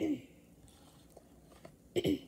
Mm-hmm.